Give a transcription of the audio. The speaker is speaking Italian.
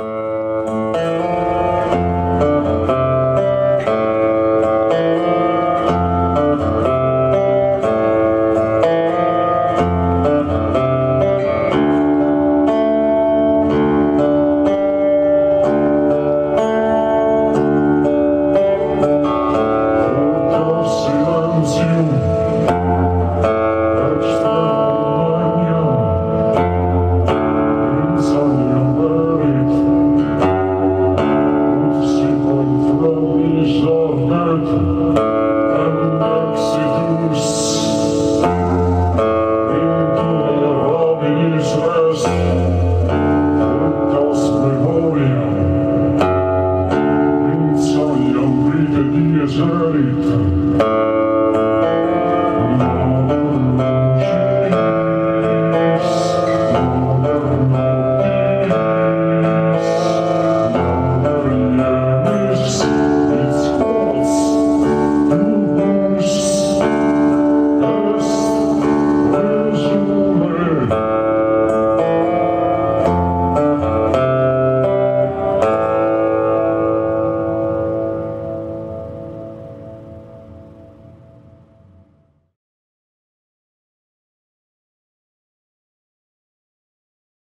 Uh... eserita